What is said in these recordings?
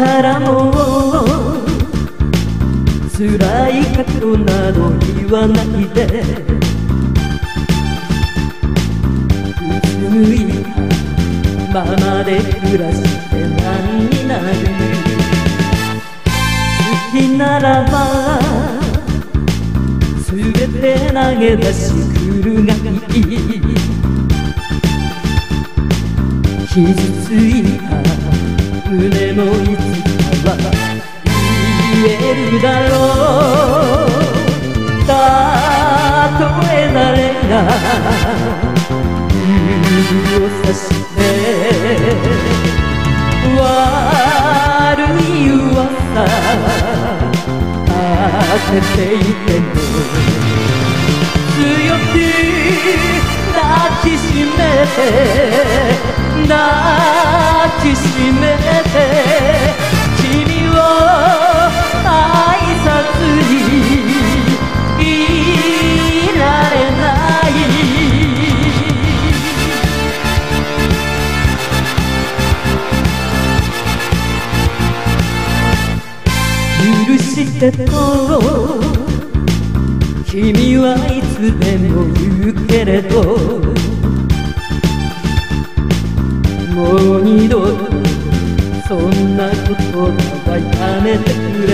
からも辛い過去など言わないで。うつむいままで暮らして何になる。好きならばすべて投げ出し来るがいい傷ついたるだ。ろうたとえ誰が指をさして悪い噂立てていても強く抱きしめてしてと君はいつでも言うけれど。もう二度そんなことはやめてくれ。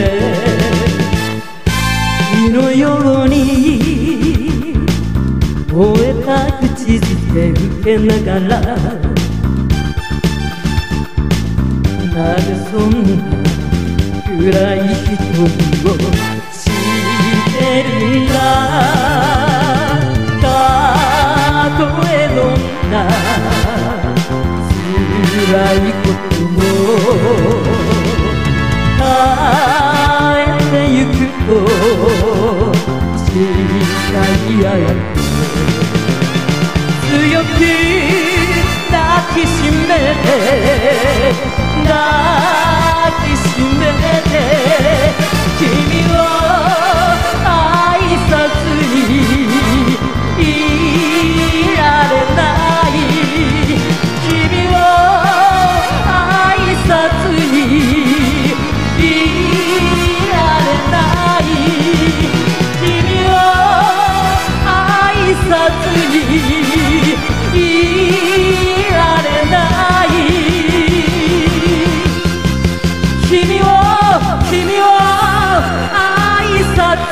火のように燃えた口づけ受けながら。なぜそんな暗い瞳を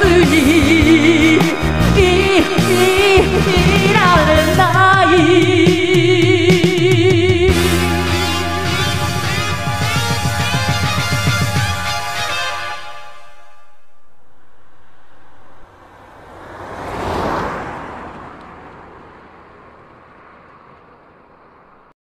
Ih, ih, ih, ih, ih.